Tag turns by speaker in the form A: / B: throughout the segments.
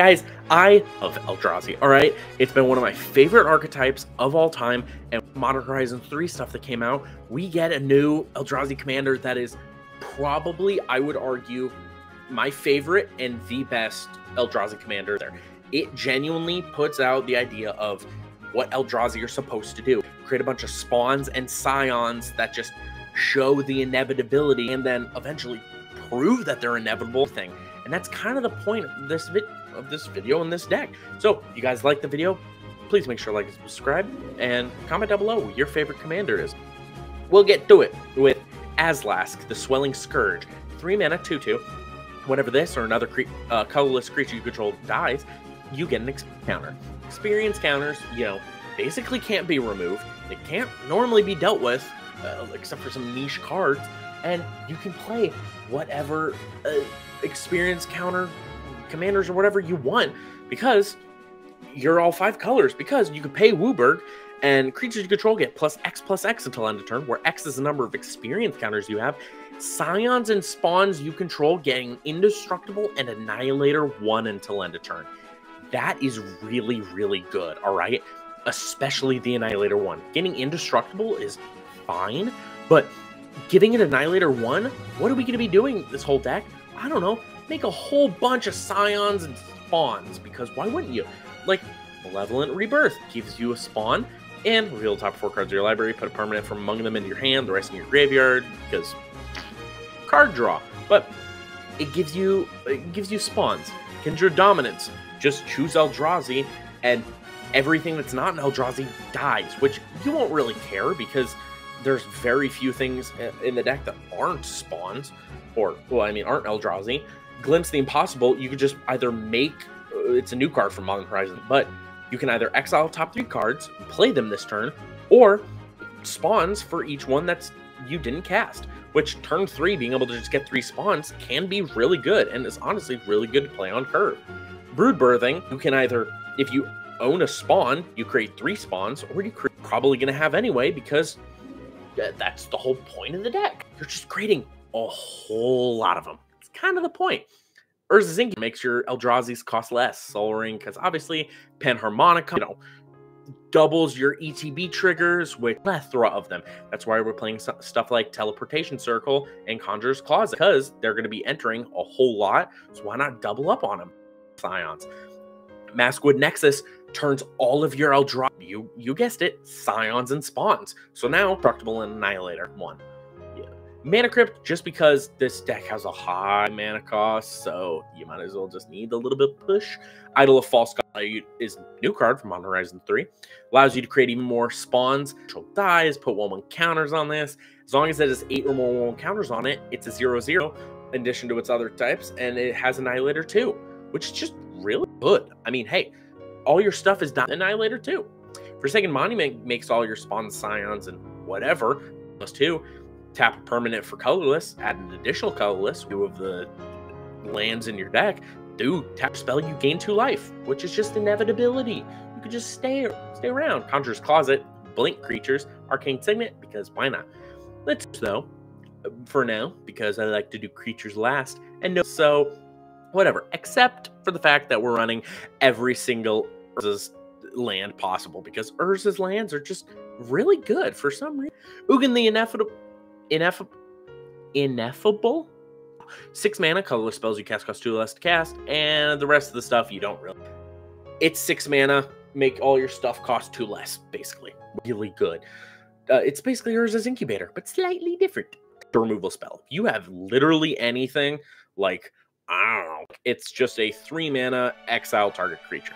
A: Guys, I love Eldrazi, alright? It's been one of my favorite archetypes of all time, and Modern Horizons 3 stuff that came out, we get a new Eldrazi commander that is probably, I would argue, my favorite and the best Eldrazi commander there. It genuinely puts out the idea of what Eldrazi are supposed to do. Create a bunch of spawns and scions that just show the inevitability and then eventually prove that they're inevitable thing. And that's kind of the point of this of this video and this deck. So, you guys like the video, please make sure to like and subscribe and comment down below your favorite commander is. We'll get to it with Azlask, the Swelling Scourge. 3 mana, 2 2. Whenever this or another cre uh, colorless creature you control dies, you get an experience counter. Experience counters, you know, basically can't be removed. They can't normally be dealt with, uh, except for some niche cards, and you can play whatever uh, experience counter commanders or whatever you want because you're all five colors. Because you can pay WUBRG and creatures you control get plus X plus X until end of turn, where X is the number of experience counters you have. Scions and spawns you control getting indestructible and annihilator one until end of turn. That is really, really good, all right? Especially the Annihilator 1. Getting indestructible is fine, but giving it Annihilator 1, what are we going to be doing this whole deck? I don't know. Make a whole bunch of Scions and spawns, because why wouldn't you? Like, Malevolent Rebirth gives you a spawn, and reveal the top four cards of your library, put a permanent from among them into your hand, the rest in your graveyard, because card draw. But it gives you it gives you spawns. Kindred Dominance just choose Eldrazi, and everything that's not an Eldrazi dies, which you won't really care because there's very few things in the deck that aren't spawns, or, well, I mean, aren't Eldrazi. Glimpse the Impossible, you could just either make, uh, it's a new card from Modern Horizon, but you can either exile top three cards, play them this turn, or spawns for each one that's you didn't cast. Which turn three, being able to just get three spawns can be really good, and is honestly really good to play on curve brood birthing, you can either, if you own a spawn, you create three spawns, or you are probably going to have anyway because that's the whole point of the deck. You're just creating a whole lot of them. Kind of the point. Urza Zinc makes your Eldrazi's cost less. Sol Ring, because obviously Panharmonicon, you know, doubles your ETB triggers with plethora of them. That's why we're playing stuff like Teleportation Circle and Conjurer's Closet, because they're going to be entering a whole lot. So why not double up on them? Scions. Maskwood Nexus turns all of your Eldra, you you guessed it, Scions and Spawns. So now, Destructible and Annihilator, one. Mana Crypt, just because this deck has a high mana cost, so you might as well just need a little bit of push. Idol of False God is new card from Modern Horizon 3. Allows you to create even more spawns, control dies, put 1-1 counters on this. As long as it has 8 or more 1-1 counters on it, it's a 0-0 in addition to its other types, and it has Annihilator too which is just really good. I mean, hey, all your stuff is Annihilator too. Forsaken Monument makes all your spawns, scions, and whatever. Plus two, tap a permanent for colorless, add an additional colorless, two of the lands in your deck. Do tap spell, you gain two life, which is just inevitability. You could just stay stay around. Conjurer's Closet, blink creatures, arcane signet, because why not? Let's though, for now, because I like to do creatures last. And no, so whatever, except for the fact that we're running every single Urza's land possible because Urza's lands are just really good for some reason. Ugin the Ineffable, Ineffable, Ineffable, six mana, colorless spells you cast cost two less to cast, and the rest of the stuff you don't really. It's six mana, make all your stuff cost two less, basically. Really good. Uh, it's basically Urza's Incubator, but slightly different. The removal spell. You have literally anything like I don't know. It's just a three mana exile target creature.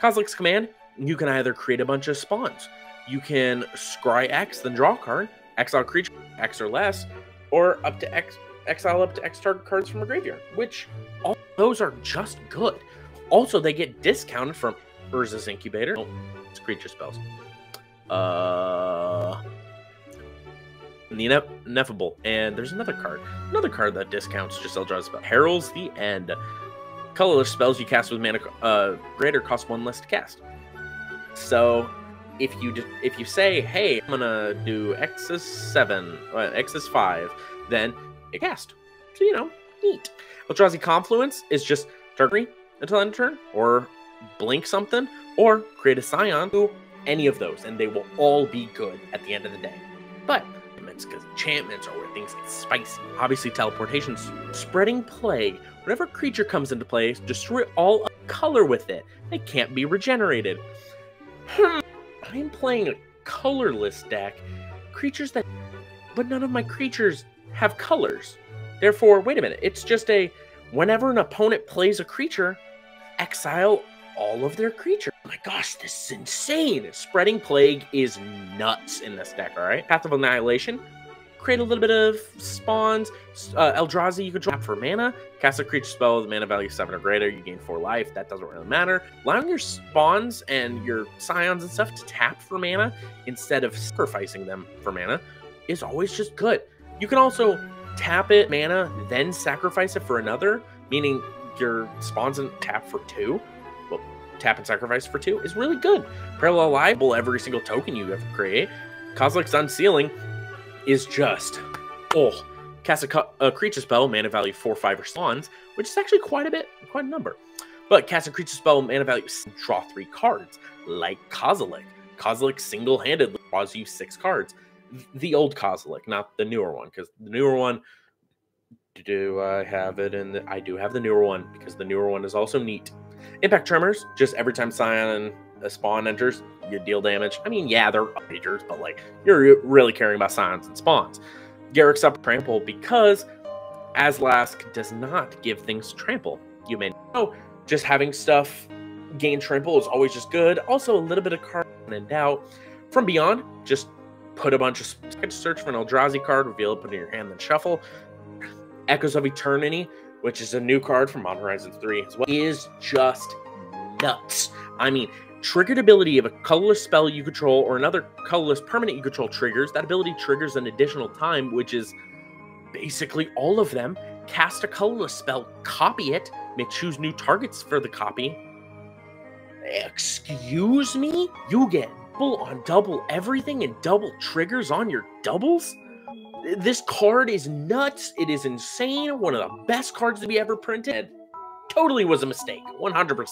A: Kozilek's command, you can either create a bunch of spawns. You can scry X, then draw a card, exile creature X or less, or up to X exile up to X target cards from a graveyard, which all those are just good. Also, they get discounted from Urza's Incubator. Oh, it's creature spells. Uh the Ineffable. And there's another card. Another card that discounts just Eldrazi spell. Heralds the End. Colorless spells you cast with mana uh, greater cost one less to cast. So if you if you say, hey, I'm gonna do X is seven, uh, X is five, then it cast. So you know, neat. Eldrazi Confluence is just Darkry, until end of turn, or blink something, or create a Scion. Do any of those, and they will all be good at the end of the day. But because enchantments are where things get spicy. Obviously, teleportations, spreading plague. Whenever a creature comes into play, destroy all color with it. They can't be regenerated. Hmm. I'm playing a colorless deck. Creatures that. But none of my creatures have colors. Therefore, wait a minute. It's just a. Whenever an opponent plays a creature, exile all of their creatures. Oh my gosh, this is insane. Spreading Plague is nuts in this deck, all right? Path of Annihilation. Create a little bit of spawns. Uh, Eldrazi, you can drop for mana. Cast a creature spell with mana value 7 or greater. You gain 4 life. That doesn't really matter. Allowing your spawns and your scions and stuff to tap for mana instead of sacrificing them for mana is always just good. You can also tap it mana, then sacrifice it for another, meaning your spawns and tap for 2 Well, tap and sacrifice for two is really good. Parallel Lives every single token you ever create. Kozilek's Unsealing is just, oh, cast a, a, creature spell, mana value 4, 5, or spawns, which is actually quite a bit, quite a number. But cast a creature spell, mana value, draw 3 cards, like Kozilek. Kozilek single-handedly draws you 6 cards. The old Kozilek, not the newer one, because the newer one, do I have it the, I do have the newer one, because the newer one is also neat. Impact Tremors, just every time Scion and a spawn enters, you deal damage. I mean, yeah, they're majors, but like you're really caring about Scions and spawns. Garruk's up trample because Azlask does not give things trample. You may know just having stuff gain trample is always just good. Also, a little bit of card in doubt. From beyond, just put a bunch of search for an Eldrazi card, reveal it, put it in your hand, then shuffle. Echoes of Eternity which is a new card from Modern Horizons 3 as well, is just nuts. I mean, triggered ability of a colorless spell you control or another colorless permanent you control triggers. That ability triggers an additional time, which is basically all of them. Cast a colorless spell, copy it, may choose new targets for the copy. Excuse me? You get double on double everything and double triggers on your doubles? This card is nuts. It is insane. One of the best cards to be ever printed. Totally was a mistake. 100%.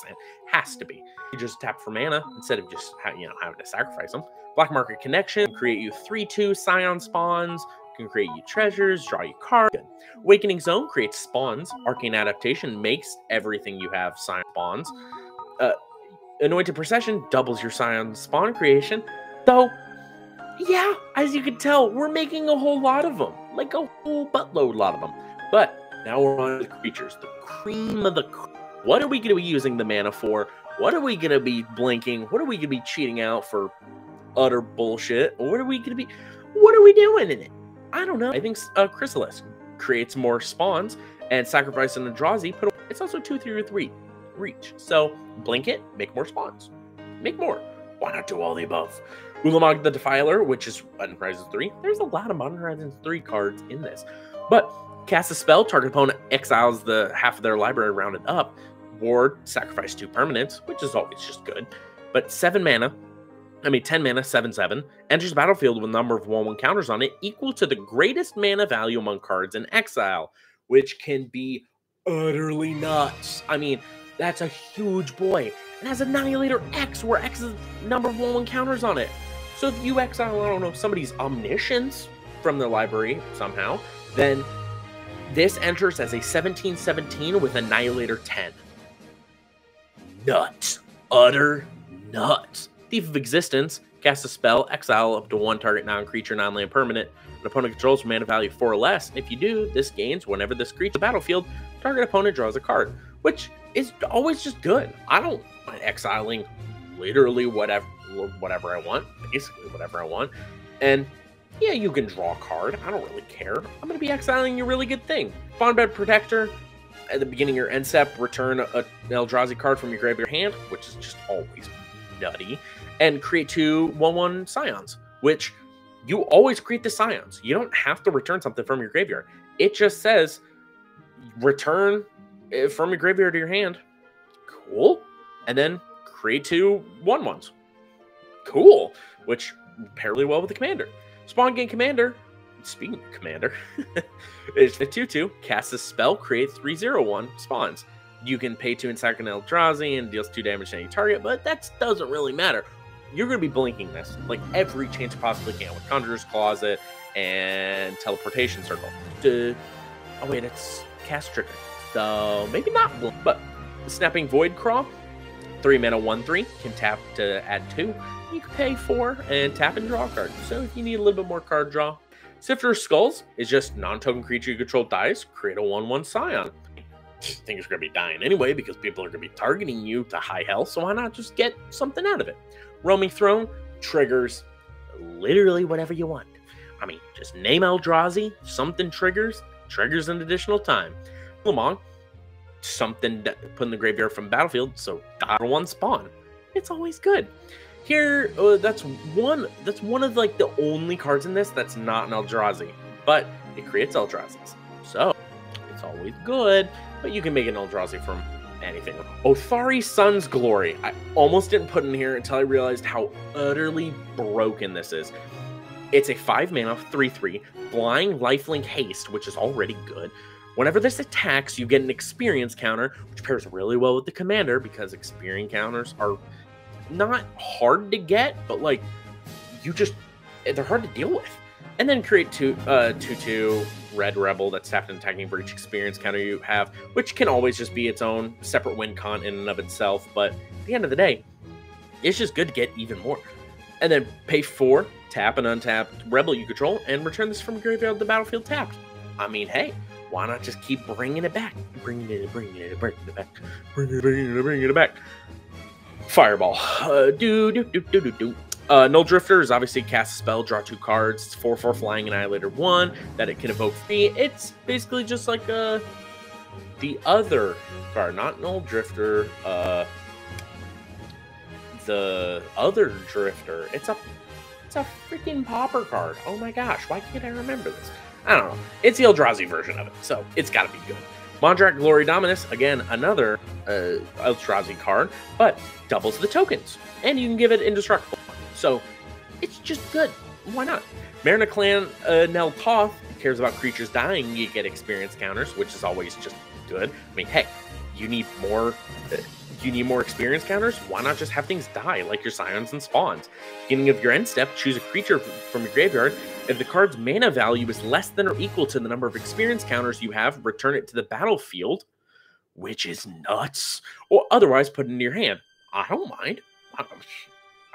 A: Has to be. You just tap for mana instead of just you know having to sacrifice them. Black Market Connection create you 3-2 Scion spawns. Can create you treasures, draw you cards. Good. Awakening Zone creates spawns. Arcane Adaptation makes everything you have Scion spawns. Uh, Anointed Procession doubles your Scion spawn creation. Though yeah, as you can tell, we're making a whole lot of them. Like a whole buttload lot of them. But now we're on the creatures. The cream of the What are we going to be using the mana for? What are we going to be blinking? What are we going to be cheating out for utter bullshit? What are we going to be... What are we doing in it? I don't know. I think uh, Chrysalis creates more spawns and sacrifice an Eldrazi. Put it's also 2 3 3 reach. So blink it, make more spawns. Make more. Why not do all the above? Ulamog the Defiler, which is Modern Horizons 3. There's a lot of Modern Horizons 3 cards in this. But cast a spell, target opponent exiles the half of their library rounded up. Ward, sacrifice two permanents, which is always just good. But seven mana, I mean 10 mana, 7 7, enters the battlefield with a number of 1 1 counters on it equal to the greatest mana value among cards in exile, which can be utterly nuts. I mean, that's a huge boy. And has Annihilator X, where X is number of 1 1 counters on it. So if you exile, I don't know, somebody's omniscience from their library somehow, then this enters as a 1717 with Annihilator 10. Nuts. Utter nuts. Thief of Existence, cast a spell, exile up to one target non-creature, non-land permanent. An opponent controls mana value 4 or less. If you do, this gains whenever this creature the battlefield, target opponent draws a card, which is always just good. I don't mind exiling literally whatever whatever I want, basically whatever I want. And yeah, you can draw a card. I don't really care. I'm going to be exiling a really good thing. Spawnbed Protector. At the beginning of your end step, return a, Eldrazi card from your graveyard hand, which is just always nutty. And create two 1 1 Scions, which you always create the Scions. You don't have to return something from your graveyard. It just says return from your graveyard to your hand. Cool. And then create two 1 1s cool, which pair really well with the commander. Spawn-Gang Commander. Speaking of commander, it's the 2 2, cast a spell, create 3 0 1 spawns. You can pay two and sack Eldrazi and deals two damage to any target, but that doesn't really matter. You're going to be blinking this like every chance you possibly can with Conjurer's Closet and Teleportation Circle. To, oh wait, it's cast trigger, so maybe not blink, but Snapping Void Craw, three mana, one three, can tap to add two. You can pay four and tap and draw a card. So if you need a little bit more card draw, Sifter Skulls is just non-token creature you control dies, create a one-one Scion things are going to be dying anyway because people are going to be targeting you to high health. So why not just get something out of it? Roaming Throne triggers literally whatever you want. I mean, just name Eldrazi, something triggers, triggers an additional time. Ulamog, something that put in the graveyard from battlefield, so dot one spawn. It's always good. Here, uh, that's one. That's one of like the only cards in this that's not an Eldrazi, but it creates Eldrazi's, so it's always good but you can make an Eldrazi from anything. Otharri Sun's Glory. I almost didn't put in here until I realized how utterly broken this is. It's a 5 mana, 3 3, flying lifelink haste, which is already good. Whenever this attacks, you get an experience counter, which pairs really well with the commander because experience counters are not hard to get, but like you just they're hard to deal with. And then create two uh two two Red Rebel that's tapped and attacking for each experience counter you have, which can always just be its own separate win con in and of itself. But at the end of the day, it's just good to get even more. And then pay four, tap an untapped Rebel you control, and return this from graveyard to the battlefield tapped. I mean, hey, why not just keep bringing it back? Bringing it, bringing it, bringing it back. Bringing it, bringing it, bringing it back. Fireball. Uh, do, do, do, do, do, do. Uh, Null Drifter is obviously cast a spell, draw two cards. It's 4 4 Flying Annihilator 1 that it can evoke free. It's basically just like uh, the other card, not Null Drifter. Uh, the other Drifter. It's a it's a freaking popper card. Oh my gosh, why can't I remember this? I don't know. It's the Eldrazi version of it, so it's got to be good. Mondrak Glory Dominus, again, another uh, Eldrazi card, but doubles the tokens, and you can give it indestructible. So it's just good. Why not? Meren of Clan uh, Nel Toth cares about creatures dying. You get experience counters, which is always just good. I mean, hey, you need more. Uh, you need more experience counters. Why not just have things die, like your scions and spawns? Beginning of your end step, choose a creature from your graveyard. If the card's mana value is less than or equal to the number of experience counters you have, return it to the battlefield, which is nuts. Or otherwise, put it in your hand. I don't mind. I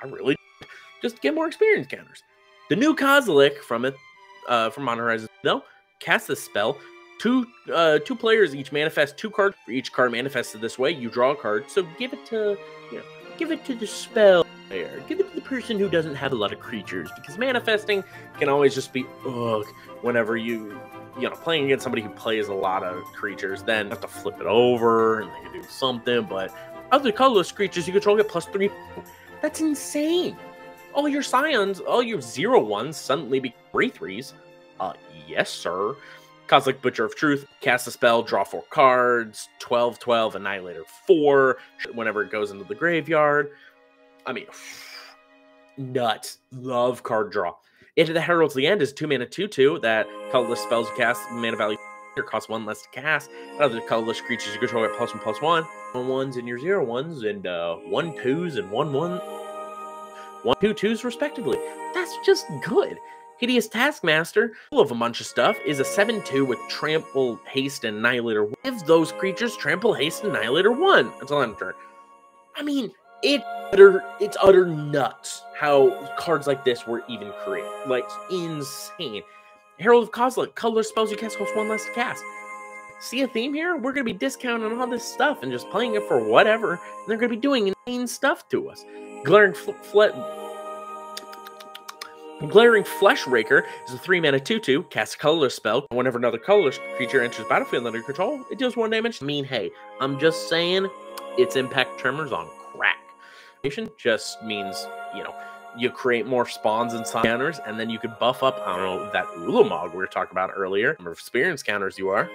A: really just get more experience counters. The new Kozilek from it, uh, from Modern Horizons, though, cast this spell. Two uh, two players each manifest two cards. For each card manifested this way, you draw a card. So give it to you know, give it to the spell player. Give it to the person who doesn't have a lot of creatures, because manifesting can always just be ugh. Whenever you you know playing against somebody who plays a lot of creatures, then have to flip it over and they can do something. But other colorless creatures you control get plus three. That's insane all your scions, all your zero ones suddenly become three threes. Uh, yes, sir. Kozilek Butcher of Truth, cast a spell, draw four cards, 12 12, Annihilator 4, whenever it goes into the graveyard. I mean, nuts. Love card draw. Into the Herald's the End is 2 mana 2 2 that colorless spells you cast, mana value your cost one less to cast. Other colorless creatures you control at plus one plus one. One ones and your zero ones, and uh, one twos and one one one, two, twos, respectively. That's just good. Hideous Taskmaster, full of a bunch of stuff, is a 7 2 with Trample, Haste, and Annihilator. Gives those creatures Trample, Haste, and Annihilator 1 until end of turn. I mean, it utter, it's utter nuts how cards like this were even created. Like, insane. Herald of Kozilek, color spells you cast cost one less to cast. See a theme here? We're to be discounting all this stuff and just playing it for whatever, and they're to be doing insane stuff to us. Glaring Glaring Flesh Raker is a 3 mana 2 2, cast a colorless spell. Whenever another colorless creature enters battlefield under control, it deals 1 damage. I mean, hey, I'm just saying its impact tremors on crack. Just means, you know, you create more spawns and counters, and then you could buff up, I don't know, that Ulamog we were talking about earlier, number of experience counters you are,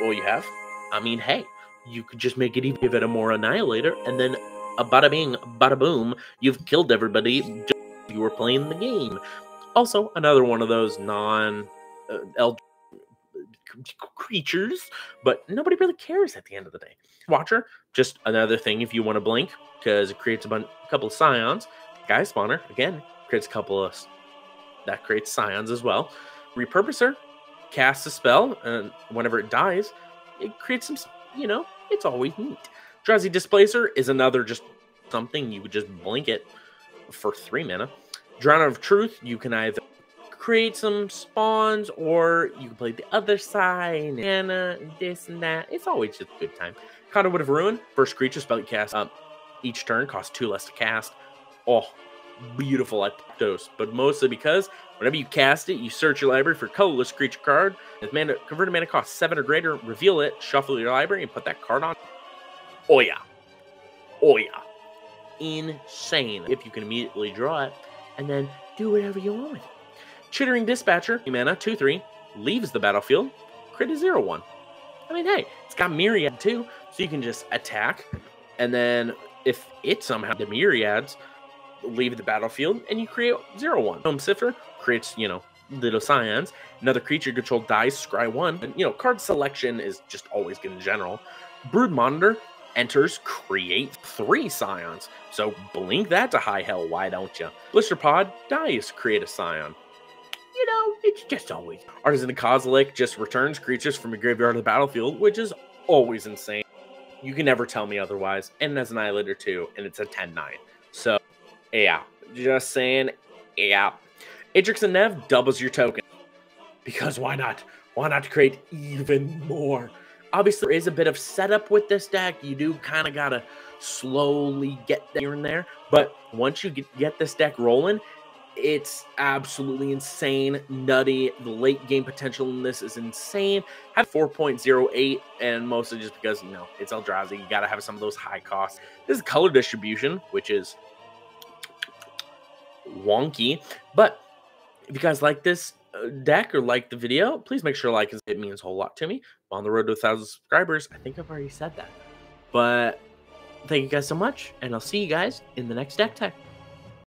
A: well, you have. I mean, hey, you could just make it even give it a more annihilator, and then a bada bing, bada boom, you've killed everybody you were playing the game. Also, another one of those non uh, creatures, but nobody really cares at the end of the day. Watcher, just another thing if you want to blink, because it creates a, bunch, a couple of scions. Guy spawner, again, creates a couple of that creates scions as well. Repurposer casts a spell, and whenever it dies, it creates some, you know, it's always neat. Eldrazi Displacer is another just something you would just blink it for three mana. Drowner of Truth, you can either create some spawns or you can play the other side and uh, this and that. It's always just a good time. Conduit of Ruin, first creature spell you cast each turn costs two less to cast. Oh, beautiful dose, but mostly because whenever you cast it, you search your library for colorless creature card. If mana converted mana costs seven or greater, reveal it, shuffle your library, and put that card on. Oh yeah. Oh yeah. Insane. If you can immediately draw it and then do whatever you want with it. Chittering Dispatcher, mana, 2 3, leaves the battlefield, crit a 0 1. I mean, hey, it's got Myriad too, so you can just attack, and then if it somehow, the Myriads, leave the battlefield, and you create 0 1. Home Sifter creates, you know, little scions. Another creature control dies, scry 1. And, you know, card selection is just always good in general. Brood Monitor enters, create three scions. So blink that to high hell, why don't you? Blister Pod dies, create a scion you know, it's just always. Artisan Kozilek just returns creatures from a graveyard to the battlefield, which is always insane. You can never tell me otherwise. And as an Annihilator too, and it's a 10 9. So, yeah, just saying, yeah. Adrix and Nev doubles your token. Because why not? Why not create even more? Obviously, there is a bit of setup with this deck. You do kind of got to slowly get there and there. But once you get this deck rolling, it's absolutely insane, nutty. The late game potential in this is insane. Have 4.08, and mostly just because, you know, it's Eldrazi. You got to have some of those high costs. This is color distribution, which is wonky. But if you guys like this uh, deck or like the video, please make sure to like it It means a whole lot to me. I'm on the road to a thousand subscribers. I think I've already said that. But thank you guys so much, and I'll see you guys in the next deck tech.